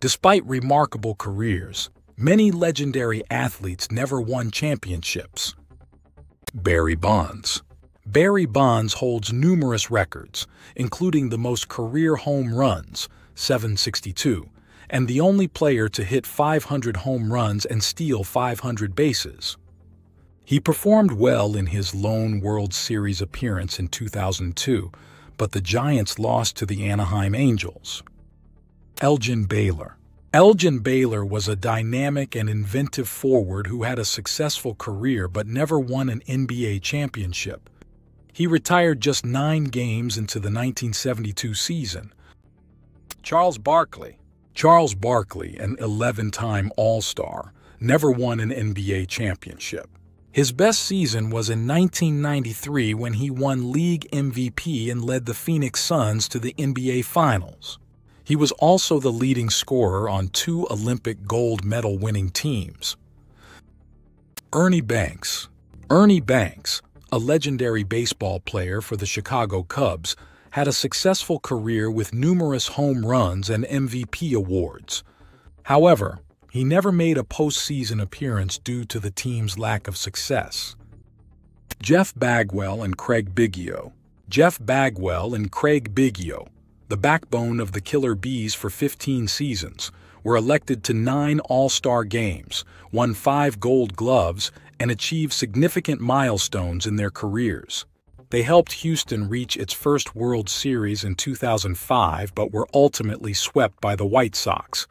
Despite remarkable careers, many legendary athletes never won championships. Barry Bonds Barry Bonds holds numerous records, including the most career home runs, 762, and the only player to hit 500 home runs and steal 500 bases. He performed well in his lone World Series appearance in 2002, but the Giants lost to the Anaheim Angels. Elgin Baylor Elgin Baylor was a dynamic and inventive forward who had a successful career but never won an NBA championship. He retired just nine games into the 1972 season. Charles Barkley Charles Barkley, an 11-time All-Star, never won an NBA championship. His best season was in 1993 when he won league MVP and led the Phoenix Suns to the NBA Finals. He was also the leading scorer on two Olympic gold medal winning teams. Ernie Banks Ernie Banks, a legendary baseball player for the Chicago Cubs, had a successful career with numerous home runs and MVP awards. However, he never made a postseason appearance due to the team's lack of success. Jeff Bagwell and Craig Biggio Jeff Bagwell and Craig Biggio the backbone of the Killer Bees for 15 seasons, were elected to nine All-Star games, won five Gold Gloves, and achieved significant milestones in their careers. They helped Houston reach its first World Series in 2005 but were ultimately swept by the White Sox.